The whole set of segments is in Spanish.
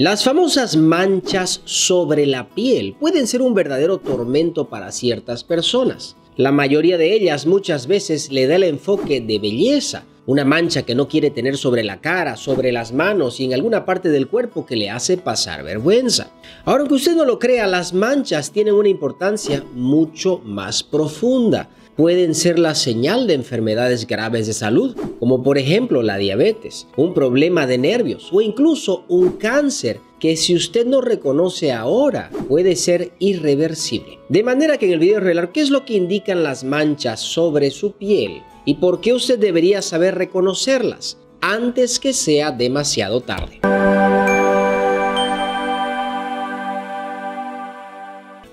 Las famosas manchas sobre la piel pueden ser un verdadero tormento para ciertas personas. La mayoría de ellas muchas veces le da el enfoque de belleza, una mancha que no quiere tener sobre la cara, sobre las manos y en alguna parte del cuerpo que le hace pasar vergüenza. Ahora, aunque usted no lo crea, las manchas tienen una importancia mucho más profunda pueden ser la señal de enfermedades graves de salud, como por ejemplo la diabetes, un problema de nervios o incluso un cáncer que si usted no reconoce ahora puede ser irreversible. De manera que en el video revelar qué es lo que indican las manchas sobre su piel y por qué usted debería saber reconocerlas antes que sea demasiado tarde.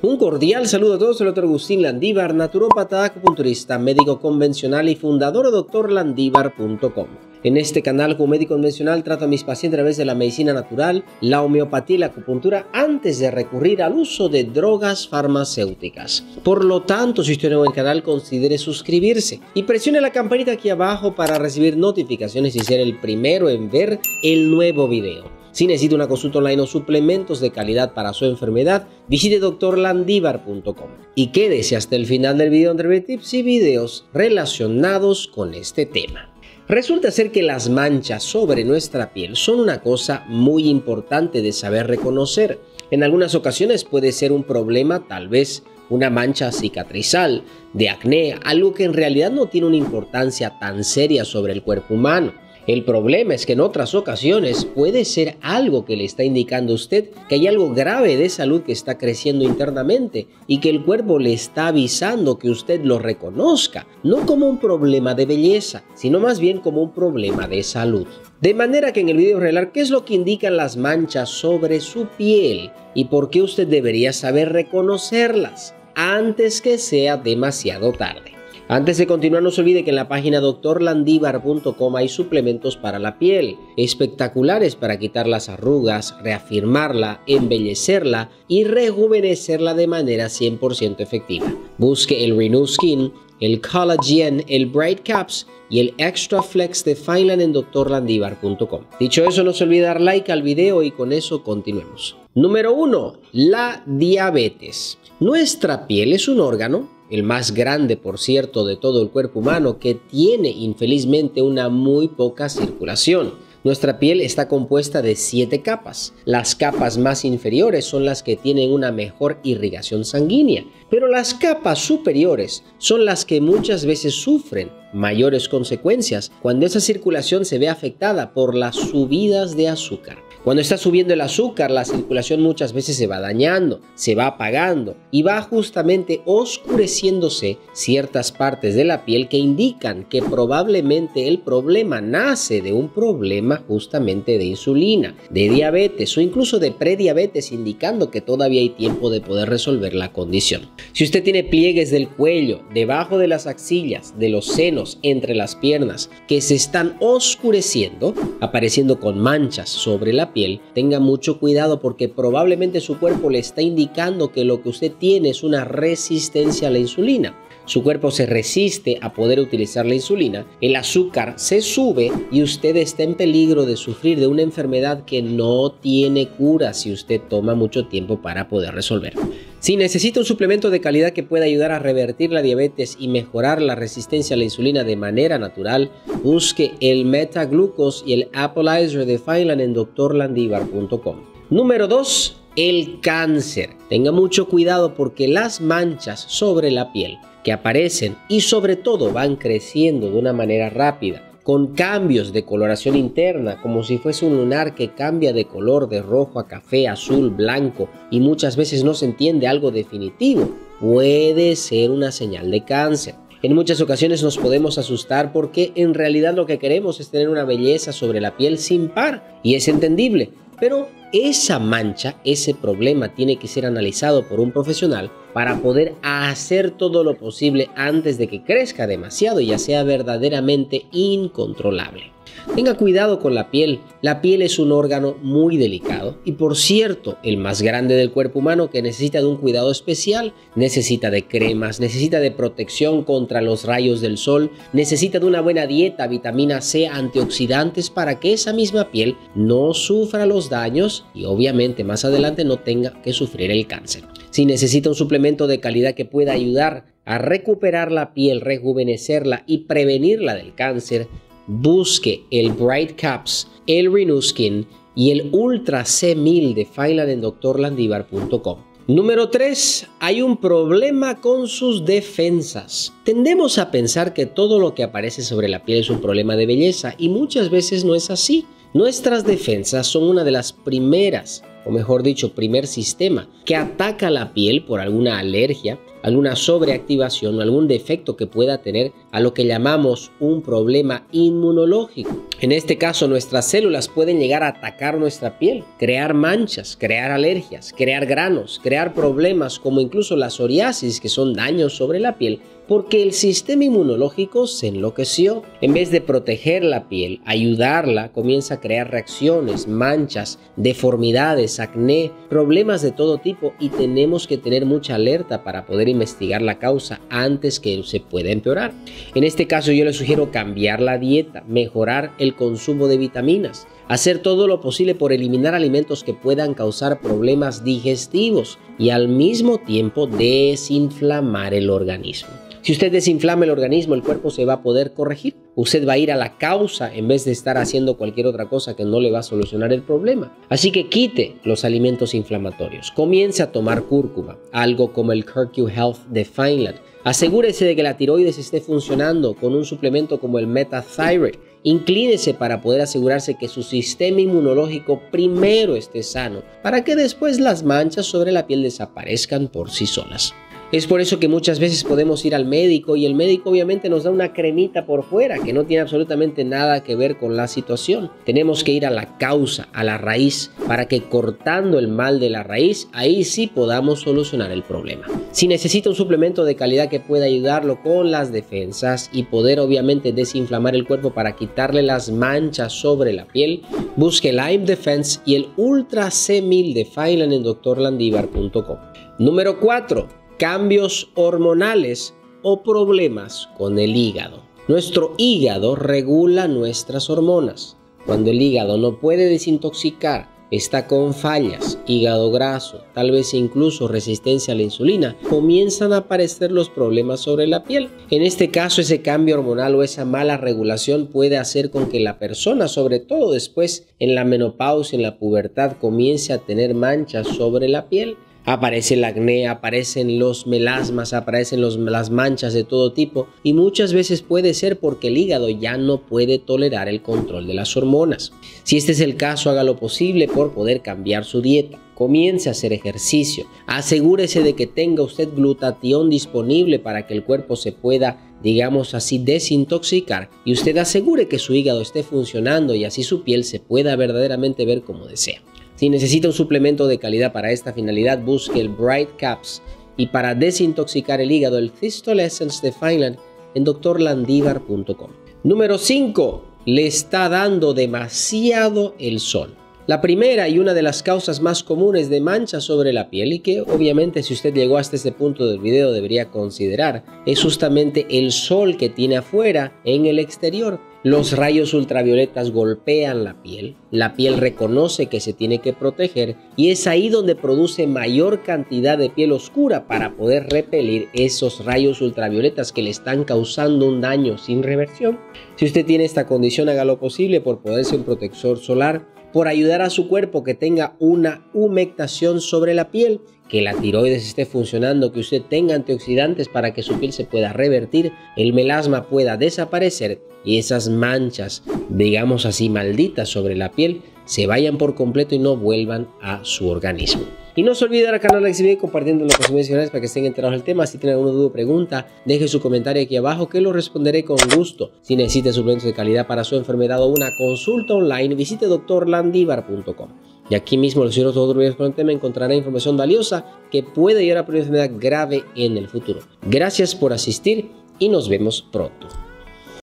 Un cordial saludo a todos, el doctor Agustín Landívar, naturópata, acupunturista, médico convencional y fundador de doctorlandívar.com. En este canal como médico convencional trato a mis pacientes a través de la medicina natural, la homeopatía y la acupuntura antes de recurrir al uso de drogas farmacéuticas. Por lo tanto, si usted es nuevo en el canal, considere suscribirse y presione la campanita aquí abajo para recibir notificaciones y ser el primero en ver el nuevo video. Si necesita una consulta online o suplementos de calidad para su enfermedad, visite doctorlandivar.com y quédese hasta el final del video donde tips y videos relacionados con este tema. Resulta ser que las manchas sobre nuestra piel son una cosa muy importante de saber reconocer. En algunas ocasiones puede ser un problema tal vez una mancha cicatrizal, de acné, algo que en realidad no tiene una importancia tan seria sobre el cuerpo humano. El problema es que en otras ocasiones puede ser algo que le está indicando a usted que hay algo grave de salud que está creciendo internamente y que el cuerpo le está avisando que usted lo reconozca, no como un problema de belleza, sino más bien como un problema de salud. De manera que en el video revelar qué es lo que indican las manchas sobre su piel y por qué usted debería saber reconocerlas antes que sea demasiado tarde. Antes de continuar, no se olvide que en la página doctorlandivar.com hay suplementos para la piel, espectaculares para quitar las arrugas, reafirmarla, embellecerla y rejuvenecerla de manera 100% efectiva. Busque el Renew Skin, el Collagen, el Bright Caps y el Extra Flex de Fineland en doctorlandivar.com. Dicho eso, no se olvide dar like al video y con eso continuemos. Número 1. La diabetes. Nuestra piel es un órgano el más grande por cierto de todo el cuerpo humano, que tiene infelizmente una muy poca circulación. Nuestra piel está compuesta de siete capas. Las capas más inferiores son las que tienen una mejor irrigación sanguínea, pero las capas superiores son las que muchas veces sufren mayores consecuencias cuando esa circulación se ve afectada por las subidas de azúcar. Cuando está subiendo el azúcar, la circulación muchas veces se va dañando, se va apagando y va justamente oscureciéndose ciertas partes de la piel que indican que probablemente el problema nace de un problema justamente de insulina, de diabetes o incluso de prediabetes, indicando que todavía hay tiempo de poder resolver la condición. Si usted tiene pliegues del cuello, debajo de las axillas, de los senos, entre las piernas, que se están oscureciendo, apareciendo con manchas sobre la piel, tenga mucho cuidado porque probablemente su cuerpo le está indicando que lo que usted tiene es una resistencia a la insulina. Su cuerpo se resiste a poder utilizar la insulina, el azúcar se sube y usted está en peligro de sufrir de una enfermedad que no tiene cura si usted toma mucho tiempo para poder resolver. Si necesita un suplemento de calidad que pueda ayudar a revertir la diabetes y mejorar la resistencia a la insulina de manera natural, busque el Metaglucos y el Appleizer de Fineland en doctorlandivar.com. Número 2. El cáncer. Tenga mucho cuidado porque las manchas sobre la piel que aparecen y sobre todo van creciendo de una manera rápida con cambios de coloración interna, como si fuese un lunar que cambia de color de rojo a café, azul, blanco y muchas veces no se entiende algo definitivo, puede ser una señal de cáncer. En muchas ocasiones nos podemos asustar porque en realidad lo que queremos es tener una belleza sobre la piel sin par y es entendible, pero esa mancha, ese problema tiene que ser analizado por un profesional para poder hacer todo lo posible antes de que crezca demasiado y ya sea verdaderamente incontrolable. Tenga cuidado con la piel. La piel es un órgano muy delicado y por cierto, el más grande del cuerpo humano que necesita de un cuidado especial, necesita de cremas, necesita de protección contra los rayos del sol, necesita de una buena dieta, vitamina C, antioxidantes para que esa misma piel no sufra los daños y obviamente más adelante no tenga que sufrir el cáncer. Si necesita un suplemento de calidad que pueda ayudar a recuperar la piel, rejuvenecerla y prevenirla del cáncer, busque el Bright Caps, el Renewskin y el Ultra C1000 de Fineland en drlandivar.com. Número 3. Hay un problema con sus defensas. Tendemos a pensar que todo lo que aparece sobre la piel es un problema de belleza y muchas veces no es así. Nuestras defensas son una de las primeras, o mejor dicho, primer sistema que ataca la piel por alguna alergia, alguna sobreactivación o algún defecto que pueda tener a lo que llamamos un problema inmunológico. En este caso, nuestras células pueden llegar a atacar nuestra piel, crear manchas, crear alergias, crear granos, crear problemas como incluso la psoriasis, que son daños sobre la piel, porque el sistema inmunológico se enloqueció. En vez de proteger la piel, ayudarla, comienza a crear reacciones, manchas, deformidades, acné, problemas de todo tipo y tenemos que tener mucha alerta para poder investigar la causa antes que se pueda empeorar. En este caso yo le sugiero cambiar la dieta, mejorar el consumo de vitaminas, hacer todo lo posible por eliminar alimentos que puedan causar problemas digestivos y al mismo tiempo desinflamar el organismo. Si usted desinflama el organismo, el cuerpo se va a poder corregir. Usted va a ir a la causa en vez de estar haciendo cualquier otra cosa que no le va a solucionar el problema. Así que quite los alimentos inflamatorios. Comience a tomar cúrcuma, algo como el CurQ Health de Fineland. Asegúrese de que la tiroides esté funcionando con un suplemento como el Metathyroid. Inclínese para poder asegurarse que su sistema inmunológico primero esté sano, para que después las manchas sobre la piel desaparezcan por sí solas. Es por eso que muchas veces podemos ir al médico y el médico obviamente nos da una cremita por fuera que no tiene absolutamente nada que ver con la situación. Tenemos que ir a la causa, a la raíz, para que cortando el mal de la raíz, ahí sí podamos solucionar el problema. Si necesita un suplemento de calidad que pueda ayudarlo con las defensas y poder obviamente desinflamar el cuerpo para quitarle las manchas sobre la piel, busque Lime Defense y el Ultra C1000 de Fineland en drlandivar.com. Número 4 cambios hormonales o problemas con el hígado. Nuestro hígado regula nuestras hormonas. Cuando el hígado no puede desintoxicar, está con fallas, hígado graso, tal vez incluso resistencia a la insulina, comienzan a aparecer los problemas sobre la piel. En este caso, ese cambio hormonal o esa mala regulación puede hacer con que la persona, sobre todo después en la menopausia, en la pubertad, comience a tener manchas sobre la piel aparece el acné, aparecen los melasmas, aparecen las manchas de todo tipo y muchas veces puede ser porque el hígado ya no puede tolerar el control de las hormonas. Si este es el caso, haga lo posible por poder cambiar su dieta. Comience a hacer ejercicio. Asegúrese de que tenga usted glutatión disponible para que el cuerpo se pueda digamos así, desintoxicar y usted asegure que su hígado esté funcionando y así su piel se pueda verdaderamente ver como desea. Si necesita un suplemento de calidad para esta finalidad, busque el Bright Caps y para desintoxicar el hígado, el Thistol Essence de Fineland en drlandivar.com. Número 5. Le está dando demasiado el sol. La primera y una de las causas más comunes de manchas sobre la piel y que obviamente si usted llegó hasta este punto del video debería considerar es justamente el sol que tiene afuera en el exterior. Los rayos ultravioletas golpean la piel, la piel reconoce que se tiene que proteger y es ahí donde produce mayor cantidad de piel oscura para poder repelir esos rayos ultravioletas que le están causando un daño sin reversión. Si usted tiene esta condición, haga lo posible por poderse un protector solar por ayudar a su cuerpo que tenga una humectación sobre la piel, que la tiroides esté funcionando, que usted tenga antioxidantes para que su piel se pueda revertir, el melasma pueda desaparecer y esas manchas, digamos así, malditas sobre la piel, se vayan por completo y no vuelvan a su organismo. Y no se olvide dar al canal like y compartiendo los mencionales para que estén enterados del tema. Si tienen alguna duda o pregunta, deje su comentario aquí abajo que lo responderé con gusto. Si necesita suplementos de calidad para su enfermedad o una consulta online, visite drlandivar.com. Y aquí mismo, los todos los videos con el tema, encontrará información valiosa que puede ayudar a una enfermedad grave en el futuro. Gracias por asistir y nos vemos pronto.